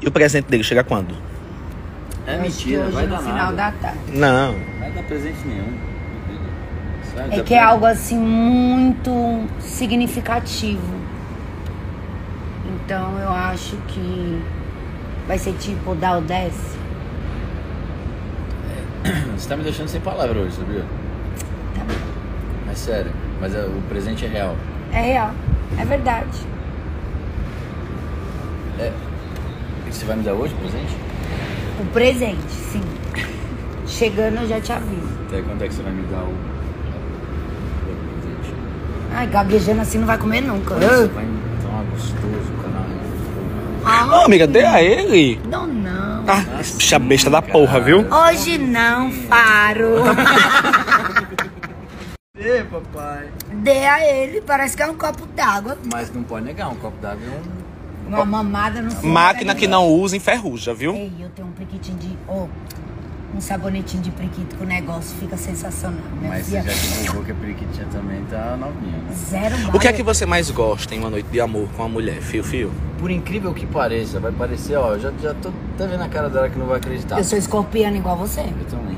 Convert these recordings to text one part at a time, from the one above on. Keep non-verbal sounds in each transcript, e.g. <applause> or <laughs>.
E o presente dele chega quando? É mentira, hoje vai no dar final nada. da tarde. Não. Não vai dar presente nenhum. É dá que é algo assim muito significativo. Então eu acho que vai ser tipo dar o 10. Você tá me deixando sem palavra hoje, sabia? Tá bom. Mas sério, mas é- o presente é real. É real. É verdade. E Você vai me dar hoje o presente? O presente, sim. Chegando eu já te aviso. Até quando é que você vai me dar o, o presente? Ai, gaguejando assim não vai comer nunca. Você vai me dar gostoso, caralho. Ô, amiga, dê a ele. Não, não. Ah, esse bicha besta da porra, viu? Hoje não, Faro. <laughs> Ê, papai. Dê a ele, parece que é um copo d'água. Mas não pode negar, um copo d'água é um... Uma mamada no fundo. Máquina que não usa enferruja, viu? Ei, eu tenho um priquitinho de. Oh, um sabonetinho de priquito que o negócio fica sensacional. Minha Mas você já divulgou que a periquitinha também tá novinha, né? Zero O que é que você mais gosta em uma noite de amor com uma mulher, fio, fio? Por incrível que pareça, vai parecer, ó, eu já, já tô até vendo a cara dela que não vai acreditar. Eu sou escorpiana igual você. Eu também.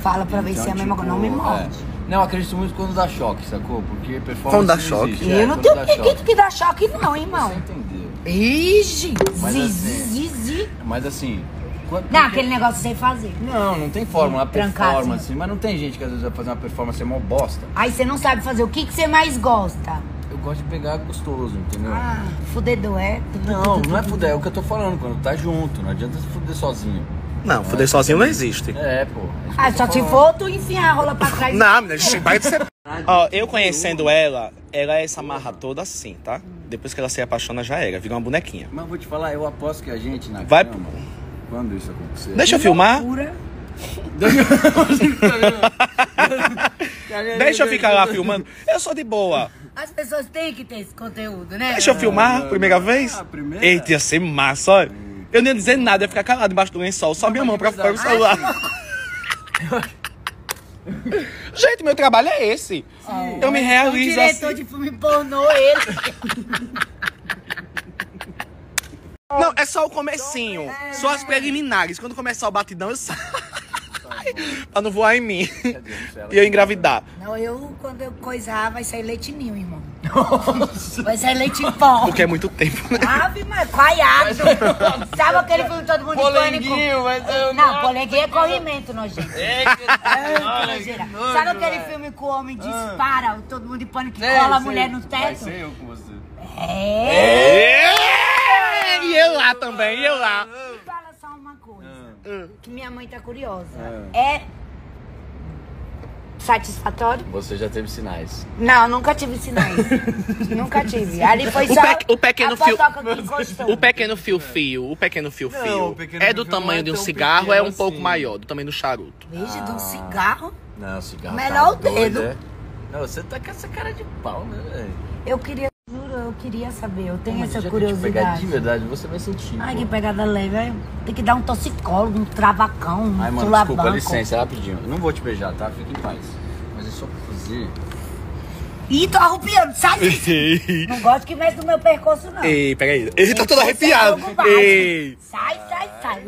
Fala pra ver Então, se é a mesma coisa. Não me tipo, morde. é. Não, eu acredito muito quando dá choque, sacou? Porque performance Quando dá choque? existe, é, eu não quando tenho priquito que dá choque, não, irmão. Você entendeu. Ixi, Mas zi, assim- zi, zi. Mas assim... Quando, Não, porque- aquele negócio sem fazer. Não, não tem fórmula, a Trancar, performance. Mas não tem gente que às vezes vai fazer uma performance mó bosta. Aí você não sabe fazer. O que, que você mais gosta? Eu gosto de pegar gostoso, entendeu? Ah, fudedor, é? Não, não é fuder, é o que eu tô falando, quando tá junto, não adianta se fuder sozinho. Não, fuder sozinho não existe. É, pô. é Ah, só se for tu enfiar a rola pra trás. Não, menina, vai de ser... Ó, eu conhecendo ela, ela é essa marra toda assim, tá? Depois que ela se apaixona, já era, vira uma bonequinha. Mas vou te falar, eu aposto que a gente na Vai- cama, quando isso acontecer... Deixa eu filmar. Loucura. <laughs> Deixa eu ficar lá filmando. Eu sou de boa. As pessoas têm que ter esse conteúdo, né? Deixa eu filmar, não, primeira não. vez. Ah, primeira? Eita, ia ser massa, olha. Eu não ia dizer nada, ia ficar calado embaixo do lençol, só minha mão pra fora do celular. <laughs> <laughs> Gente, meu trabalho é esse. Eu me O realizo diretor assim. de filme pornô, ele. Não, é só o comecinho. Só as preliminares. Quando começar o batidão, eu saio. Pra não voar em mim. <laughs> E eu engravidar. Não, eu, quando eu coisar, vai sair leitinho, irmão. Vai sair leite em pó. Porque é muito tempo, né? Ave, mas coiado. Sabe aquele filme Todo Mundo em Pânico? mas eu Não, polenguinho é corrimento, nojento. É, Eita, <laughs> nojeira. Sabe aquele filme que o homem dispara, o Todo Mundo em Pânico, que cola a mulher no Vai teto? ser eu com você. É. E eu lá também, e eu lá. Uma coisa, Ah. que minha mãe tá curiosa. É satisfatório? Você já teve sinais. Não, nunca tive sinais. <laughs> nunca tive. Ali foi O só pe- o pequeno fio-. O pequeno fio-fio, o pequeno fio-fio, o pequeno é do não tamanho é de um cigarro, é um pequeno pouco assim. maior, do tamanho do charuto. Veja, de um cigarro. Não, cigarro. Melhor tá o doido, dedo. é? Não, você tá com essa cara de pau, né, velho? Eu queria, queria saber. Eu tenho Mas essa eu te pegar curiosidade. de verdade, você vai sentir. Ai, pô. que pegada leve. ai. Tem que dar um toxicólogo, um travacão, um Ai, mano, sulabanco. desculpa, licença, rapidinho. Eu não vou te beijar, tá? Fique em paz. Mas é só pra fazer. Ih, tô arrupiando, sai. <laughs> Não gosto que mexe no meu percurso, não. Ei, peraí. Ele tá todo Esse arrepiado. Ei. Sai, sai, sai.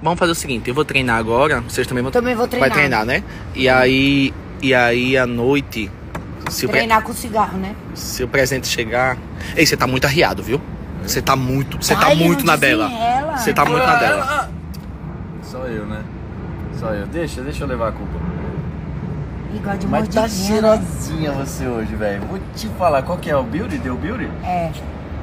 Vamos fazer o seguinte, eu vou treinar agora, vocês também vão Também vou treinar. Vai treinar, né? E aí, e aí à noite, se o, pre- Treinar com cigarro, né? se o presente chegar... Ei, você tá muito arriado, viu? Você tá muito, você tá muito na dela. Você tá muito na dela. Só eu, né? Só eu. Deixa, deixa eu levar a culpa. Igual de Mas tá né? cheirosinha você hoje, velho. Vou te falar, qual que é? O Beauty? Deu Beauty? É,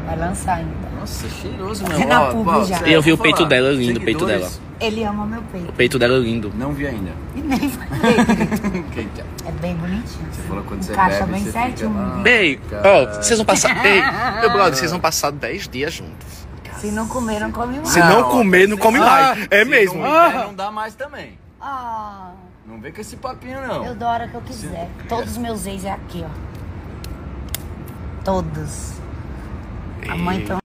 vai lançar ainda. Nossa, cheiroso, meu. na Ó, publi ó, já. eu vi o peito dela, lindo o peito dela. Ele ama meu O peito. peito dela é lindo. Não vi ainda. E nem vai ver. Eita. É bem bonitinho. Você falou quando você Encaixa bebe, bem você certinho. fica. Bem, ó, vocês vão passar... Ei, <laughs> meu brother, vocês vão passar 10 dias juntos. Se não comer, não come mais. Se não comer, não come mais. É Se mesmo. Não, der, não dá mais também. Ah, Não vem com esse papinho, não. eu dou a hora que eu quiser. Todos os meus ex é aqui, ó. Todos. A mãe então